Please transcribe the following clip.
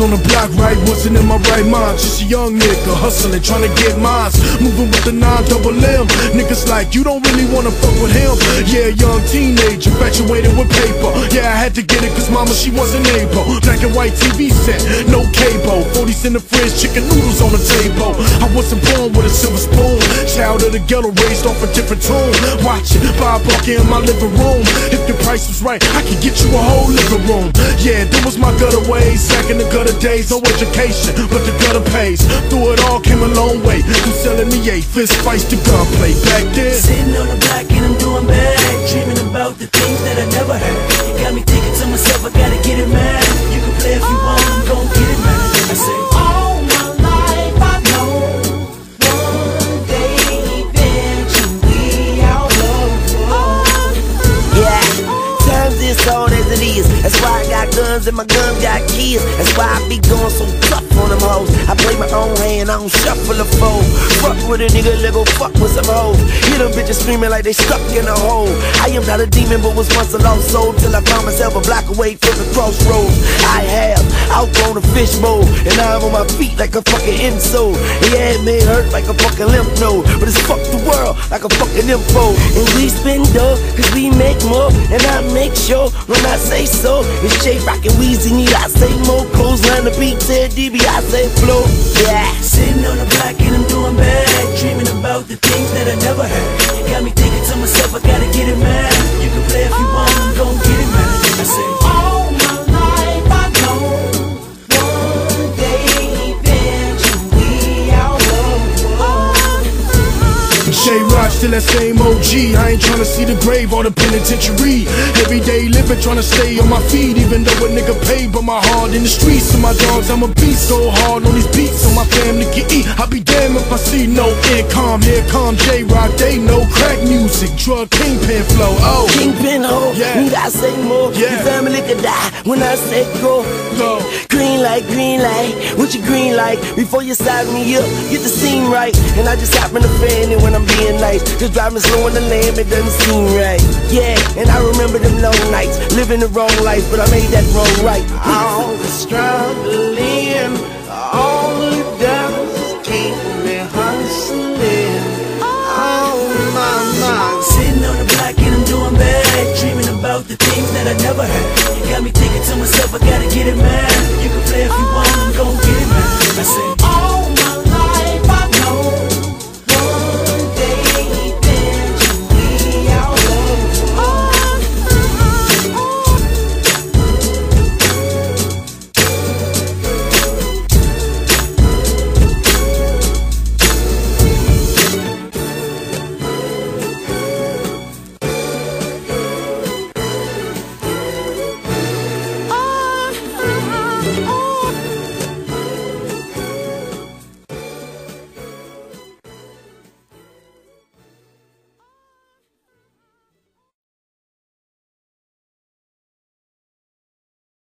on the block, right? Wasn't in my right mind. Just a young nigga hustling, trying to get mines. Moving with the nine double M. Niggas like, you don't really wanna fuck with him. Yeah, young teenage, infatuated with paper. To get it cause mama, she wasn't able. Black and white TV set, no cable. 40s in the fridge, chicken noodles on the table. I wasn't born with a silver spoon. Child of the ghetto, raised off a different tune. Watching Bob Barker in my living room. If the price was right, I could get you a whole living room. Yeah, that was my gutter ways. Back in the gutter days, no education, but the gutter pays. Through it all, came a long way. From selling the eight fist fights to gunplay. Back then, Sitting on the block and I'm doing bad. Dreaming about the hard as it is. That's why I got guns and my gun got keys. That's why I be going so tough on them hoes. I play my own hand, I don't shuffle a foe. Fuck with a nigga, let go fuck with some hoes. Hear them bitches screaming like they stuck in a hole. I am not a demon, but was once a lost soul. Till I found myself a block away from the crossroads. I have outgrown a fishbowl, and now I'm on my feet like a fucking insole. Yeah, it may hurt like a fucking lymph node, but it's fuck the world like a fucking info. And we spend dough, cause we make more, and I make sure when I say so. It's Jay Rock and Weezy, need I say more? Close line the beat, Ted DB, I say flow. Yeah. Sitting on the block and I'm doing bad. Dreaming about the things that I never had. Still that same OG. I ain't tryna see the grave or the penitentiary. Everyday living, tryna stay on my feet. Even though a nigga paid, but my heart in the streets. So my dogs, I'm a beast. so hard on these beats so my family can eat. I'll be damned if I see no income. Here come Jay Rock, they know crack music, drug kingpin flow. Oh, Kingpin ho, Yeah. need I say more? Yeah. Your family could die when I say go. Go. Green light, green light, what you green light? Before you side me up, get the scene right. And I just happen to fan it when I'm being nice. Cause driving slow in the lane, it doesn't seem right. Yeah, and I remember them long nights, living the wrong life, but I made that wrong right. All the struggling, all it does keep me hustling. Oh my, my. Sitting on the block and I'm doing bad. Dreaming about the things that I never had.